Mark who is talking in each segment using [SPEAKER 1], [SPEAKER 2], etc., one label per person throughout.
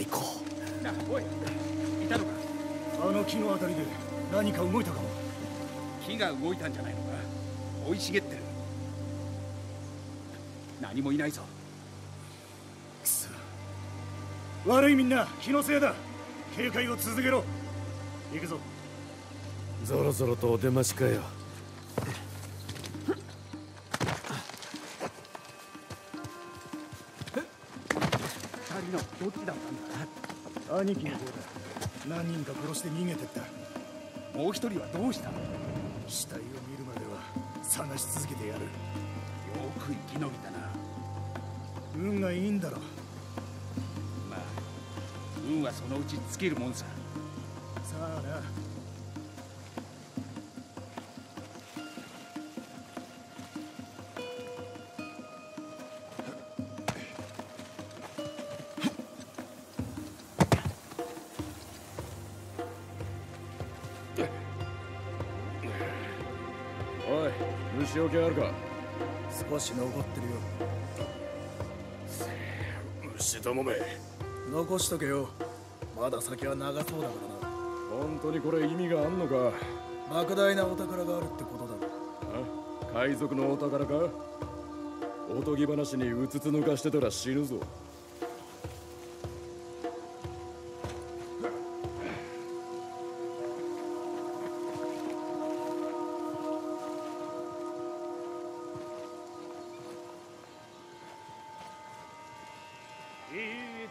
[SPEAKER 1] 最高
[SPEAKER 2] なおいいたのか？
[SPEAKER 3] あの木のあたりで何か動いたかも。
[SPEAKER 2] 木が動いたんじゃないのか？生い茂ってる。何もいないぞ。
[SPEAKER 3] くそ。悪いみんな気のせいだ。警戒を続けろ。行くぞ。
[SPEAKER 1] ぞろぞろとお出ましかよ
[SPEAKER 3] 兄貴の方だ。何人か殺して逃げてった。
[SPEAKER 2] もう一人はどうした？よ
[SPEAKER 3] 死体を見るまでは探し続けてやる。
[SPEAKER 2] く生き延びたな。
[SPEAKER 3] 運がいいんだろ
[SPEAKER 2] まあ運はそのうち尽きるもんさ。
[SPEAKER 3] さあな
[SPEAKER 1] 虫除けあるか？
[SPEAKER 3] 少し残ってるよ。
[SPEAKER 1] 虫どもめ。
[SPEAKER 3] 残しとけよ。まだ先は長そうだからな。
[SPEAKER 1] 本当にこれ意味があんのか？
[SPEAKER 3] 莫大なお宝があるってことだ。
[SPEAKER 1] あ？海賊のお宝か？おとぎ話にうつつ抜かしてたら死ぬぞ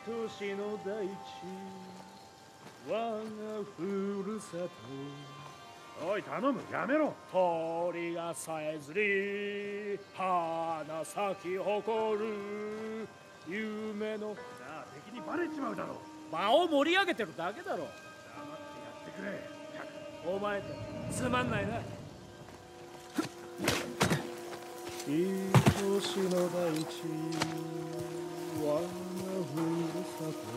[SPEAKER 3] 愛しの大地我がふるさと。
[SPEAKER 4] おい頼むやめろ。
[SPEAKER 3] 鳥がさえずり花咲き誇る。夢の。
[SPEAKER 4] なあ敵にバレちまうだろ
[SPEAKER 3] 場を盛り上げてるだけだろ
[SPEAKER 4] 黙ってやってくれ。
[SPEAKER 3] お前ってつまんないな。愛しの大地我がふるさと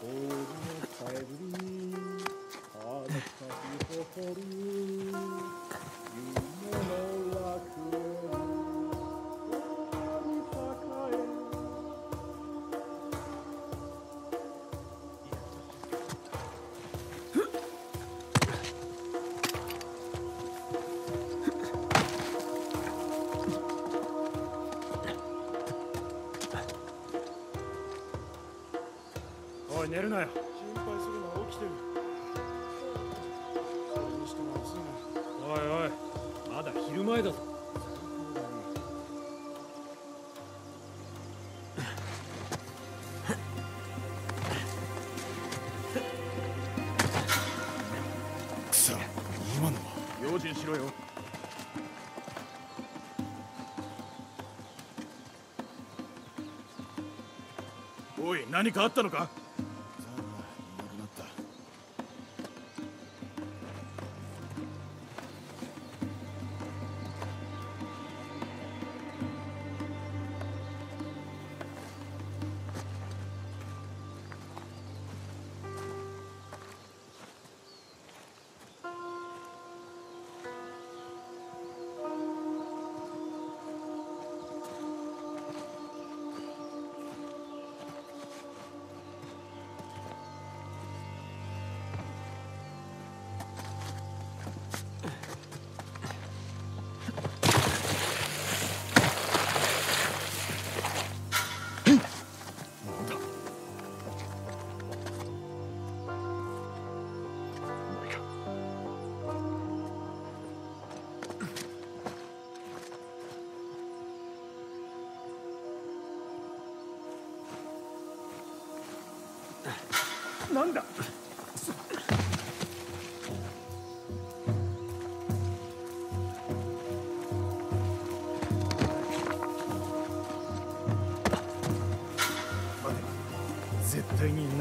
[SPEAKER 3] 鳥のさえずり花咲き誇る
[SPEAKER 4] おい寝るなよ。
[SPEAKER 3] 心配するな起きてる。それにしても暑いな
[SPEAKER 4] おいおい。まだ昼前だぞ。
[SPEAKER 3] くそ今のは。
[SPEAKER 4] 用心しろよ。おい何かあったのか？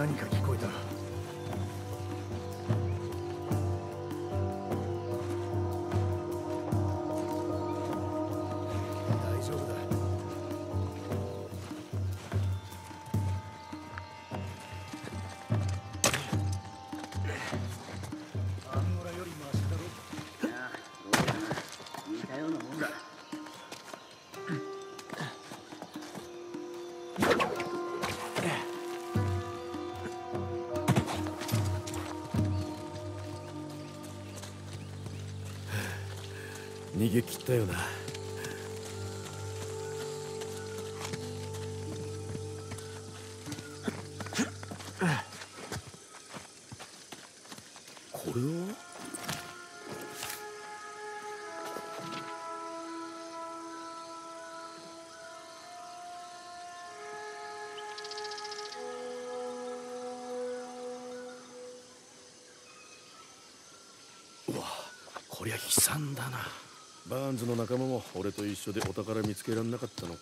[SPEAKER 3] 何か聞逃げ切ったよな。これは？うわこりゃ悲惨だな。バーンズの仲間も俺と一緒でお宝見つけられなかったのか。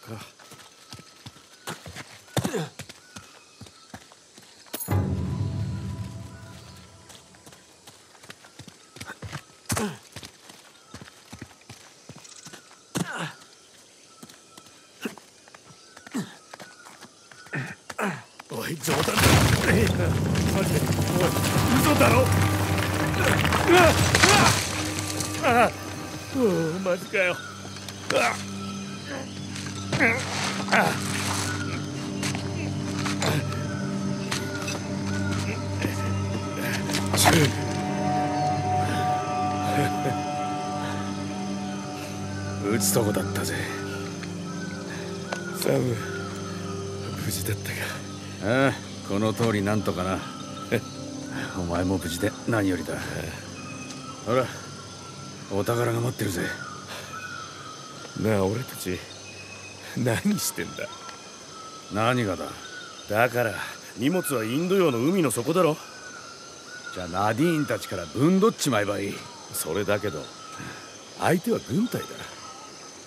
[SPEAKER 3] おい冗談だ。マジで。おい嘘だろ。あううマジかよ。あ撃つとこだっ。たぜサム無事だっ。たか
[SPEAKER 5] ああこの通りなんとかなお前も無事で何よりだほらお宝が待ってるぜ。
[SPEAKER 3] なあ俺たち何してんだ？
[SPEAKER 5] 何がだ？
[SPEAKER 3] だから荷物はインド洋の海の底だろ。
[SPEAKER 5] じゃあナディーンたちからぶんどっちまえばい。い
[SPEAKER 3] それだけど相手は軍隊だ。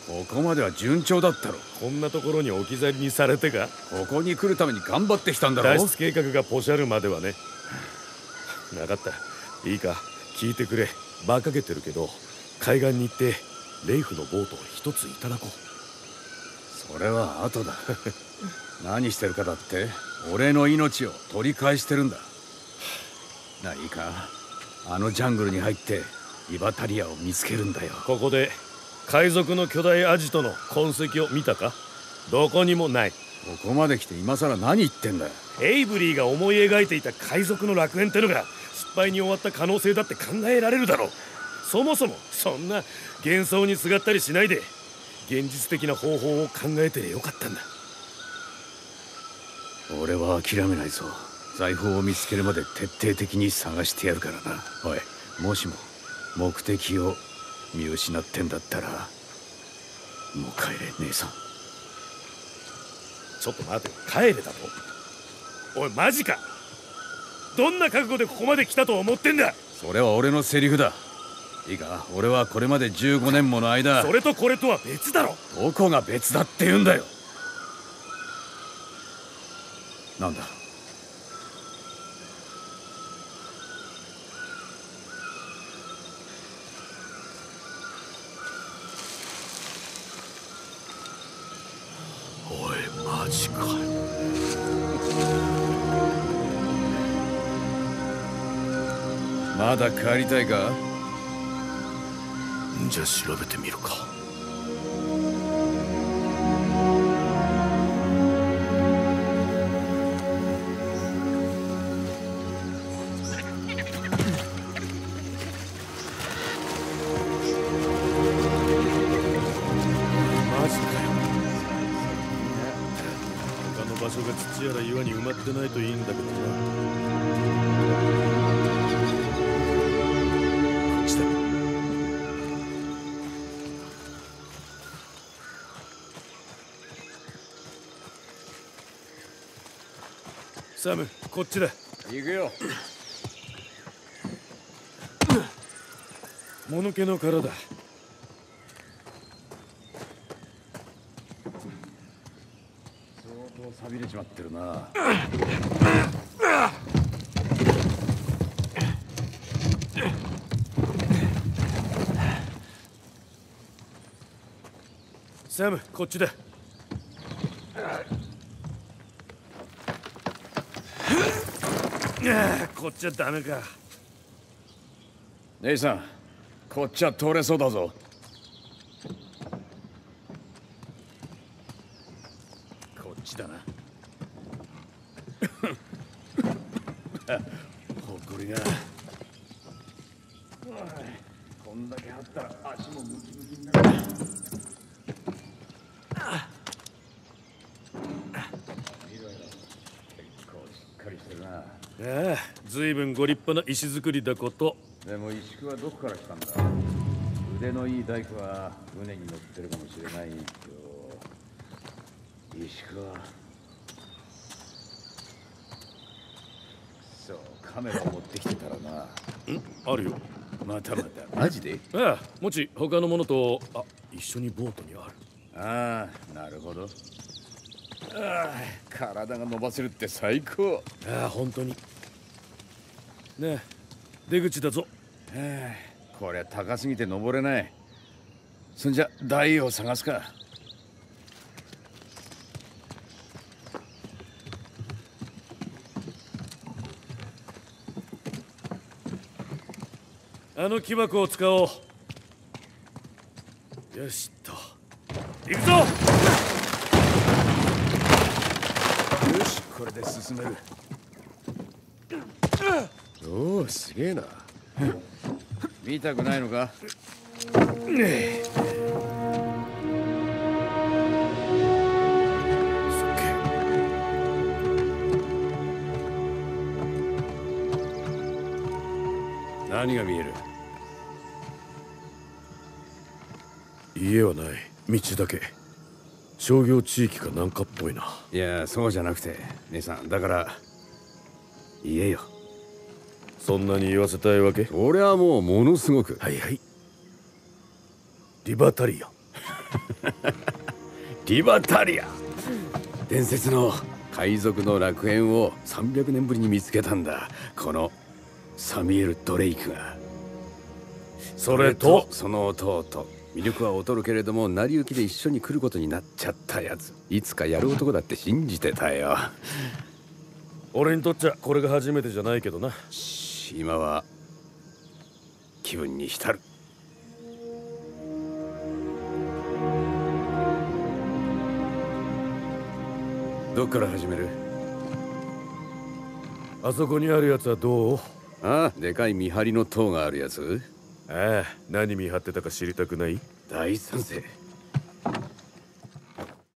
[SPEAKER 5] ここまでは順調だったろ。
[SPEAKER 3] こんなところに置き去りにされてか？
[SPEAKER 5] ここに来るために頑張ってきたんだろ。
[SPEAKER 3] 脱出計画がポシャるまではね。なかった。いいか聞いてくれ。馬鹿げてるけど海岸に行ってレイフのボートを一ついただこう。
[SPEAKER 5] それは後だ。何してるかだって俺の命を取り返してるんだ。ないいか？あのジャングルに入ってイバタリアを見つけるんだよ。
[SPEAKER 3] ここで海賊の巨大アジトの痕跡を見たか？どこにもない。
[SPEAKER 5] ここまで来て今さら何言ってんだよ。
[SPEAKER 3] エイブリーが思い描いていた海賊の楽園ってのが失敗に終わった可能性だって考えられるだろうそもそもそんな幻想にすがったりしないで現実的な方法を考えてよかったんだ。
[SPEAKER 5] 俺は諦めないぞ。財宝を見つけるまで徹底的に探してやるからな。おいもしも目的を見失ってんだったらもう帰れ姉さん。
[SPEAKER 3] ちょっと待て帰れだと？おいマジか。どんな覚悟でここまで来たと思ってんだ？
[SPEAKER 5] それは俺のセリフだいいか俺はこれまで15年もの間
[SPEAKER 3] それとこれとは別だろ。
[SPEAKER 5] どこが別だって言うんだよ。なんだ？
[SPEAKER 3] おいマジかよ。
[SPEAKER 5] まだ帰りたいか？
[SPEAKER 3] じゃ調べてみるかの場所が土やら岩に埋まってないといいんだけどな。サムこっちだ。
[SPEAKER 5] 行くよ。
[SPEAKER 3] もぬけの殻だ。
[SPEAKER 5] 相当錆びれちまってるな。
[SPEAKER 3] サムこっちだああこっちはダメか。
[SPEAKER 5] 姉さんこっちは通れそうだぞ。こっちだな。ほこりがこんだけあったら足もムキムキになる見ろよ結構しっかりしてるな
[SPEAKER 3] ああご立派な石造りだこと。
[SPEAKER 5] でも石工はどこから来たんだ？腕のいい大工は船に乗ってるかもしれないけど石工は。そうカメラを持ってきてたらな。
[SPEAKER 3] あるよ。
[SPEAKER 5] またまた。マジで？
[SPEAKER 3] ああもち他のものとあ一緒にボートにある。
[SPEAKER 5] ああなるほど。ああ体が伸ばせるって最高。
[SPEAKER 3] ああ本当にねえ。出口だぞ。
[SPEAKER 5] はあこりゃ高すぎて登れない。そんじゃ台を探すか。
[SPEAKER 3] あの木箱を使おう。よしっと。行くぞ。
[SPEAKER 5] よしこれで進める
[SPEAKER 2] おおすげえな。
[SPEAKER 5] 見たくないのか？何が見える？
[SPEAKER 3] 家はない。道だけ。商業地域かなんかっぽいな。い
[SPEAKER 5] やそうじゃなくて姉さん。だから言えよ
[SPEAKER 3] そんなに言わせたいわけ？
[SPEAKER 5] 俺はもうものすごく。
[SPEAKER 3] はいはい。リバタリア。
[SPEAKER 5] リバタリア。伝説の海賊の楽園を300年ぶりに見つけたんだ。このサミュエル・ドレイクが。
[SPEAKER 3] それと？
[SPEAKER 5] その弟魅力は劣るけれども成り行きで一緒に来ることになっちゃったやつ。いつかやる男だって信じてたよ。
[SPEAKER 3] 俺にとっちゃこれが初めてじゃないけどな
[SPEAKER 5] 今は気分に浸る。どっから始める？
[SPEAKER 3] あそこにあるやつはどう？
[SPEAKER 5] ああでかい見張りの塔があるやつ。
[SPEAKER 3] ああ何見張ってたか知りたくない？
[SPEAKER 5] 大賛成